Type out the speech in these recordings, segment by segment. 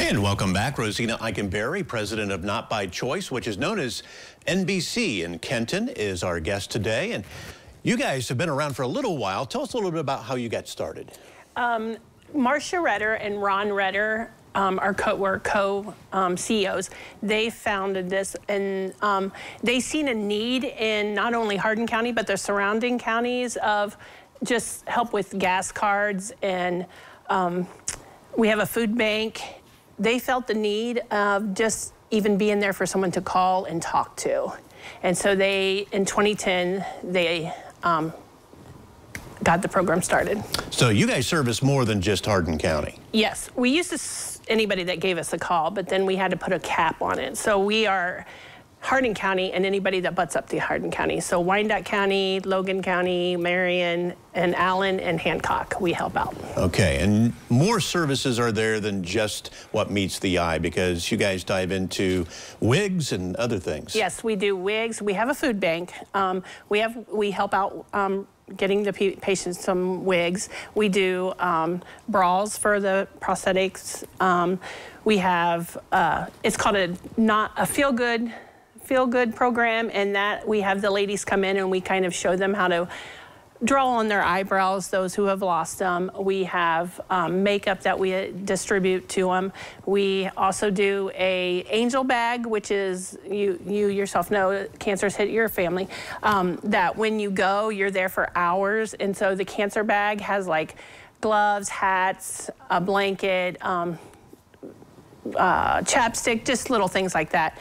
And welcome back, Rozina Eikenbary, president of Not by Choice, which is known as NBC in Kenton, is our guest today. And you guys have been around for a little while. Tell us a little bit about how you got started. Um, Marcia Redder and Ron Redder um, co were co-CEOs. Um, they founded this, and um, they seen a need in not only Hardin County but the surrounding counties of just help with gas cards, and um, we have a food bank. They felt the need of just even being there for someone to call and talk to, and so they in 2010 they um, got the program started. So you guys service more than just Hardin County? Yes, we used to anybody that gave us a call, but then we had to put a cap on it. So we are Hardin County and anybody that butts up to Hardin County. So Wyandot County, Logan County, Marion, and Allen and Hancock, we help out. Okay, and more services are there than just what meets the eye because you guys dive into wigs and other things. Yes, we do wigs. We have a food bank. Um, we have we help out um, getting the patients some wigs. We do um, bras for the prosthetics. Um, we have, uh, it's called a not a feel good, feel good program and that we have the ladies come in and we kind of show them how to draw on their eyebrows, those who have lost them. We have um, makeup that we distribute to them. We also do a angel bag, which is, you, you yourself know, cancer's hit your family, um, that when you go, you're there for hours. And so the cancer bag has like gloves, hats, a blanket, um, uh, chapstick, just little things like that.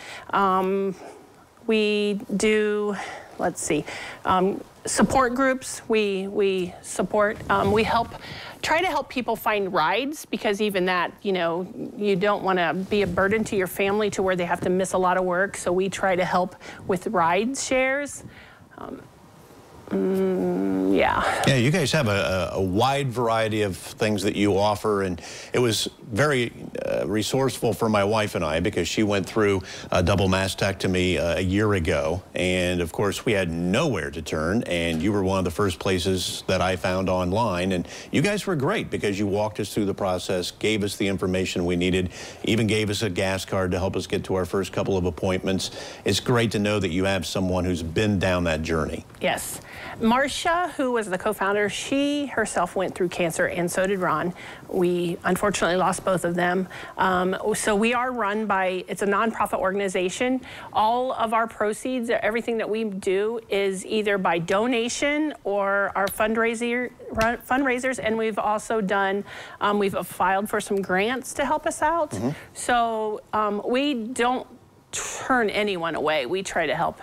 We do, let's see, um, support groups we, we support. Um, we help, try to help people find rides because even that, you know, you don't want to be a burden to your family to where they have to miss a lot of work. So we try to help with ride shares. Um, Mm, yeah. Yeah, you guys have a, a, wide variety of things that you offer, and it was very uh, resourceful for my wife and I because she went through a double mastectomy uh, a year ago, and of course we had nowhere to turn, and you were one of the first places that I found online, and you guys were great because you walked us through the process, gave us the information we needed, even gave us a gas card to help us get to our first couple of appointments. It's great to know that you have someone who's been down that journey. Yes. Marcia, who was the co-founder, she herself went through cancer and so did Ron. We unfortunately lost both of them. Um, so we are run by, it's a nonprofit organization. All of our proceeds, everything that we do is either by donation or our fundraiser, fundraisers. And we've also done, um, we've filed for some grants to help us out. Mm -hmm. So um, we don't turn anyone away. We try to help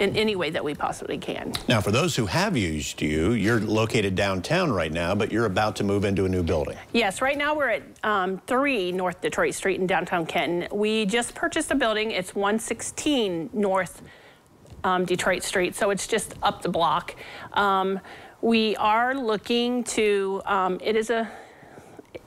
in any way that we possibly can. Now, for those who have used you, you're located downtown right now, but you're about to move into a new building. Yes, right now we're at um, 3 North Detroit Street in downtown Kenton. We just purchased a building. It's 116 North um, Detroit Street, so it's just up the block. Um, we are looking to, um, it is a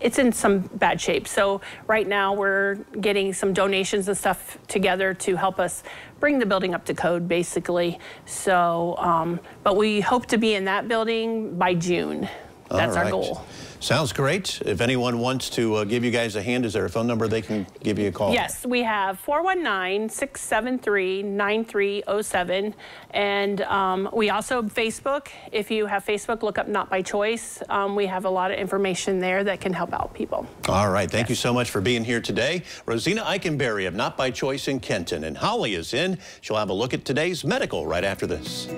it's in some bad shape. So right now we're getting some donations and stuff together to help us bring the building up to code basically. So, um, but we hope to be in that building by June. That's right. our goal. Sounds great. If anyone wants to uh, give you guys a hand, is there a phone number they can give you a call? Yes, we have 419-673-9307. And um, we also Facebook. If you have Facebook, look up Not By Choice. Um, we have a lot of information there that can help out people. All right. Thank yes. you so much for being here today. Rozina Eikenbary of Not By Choice in Kenton. And Holly is in. She'll have a look at today's medical right after this.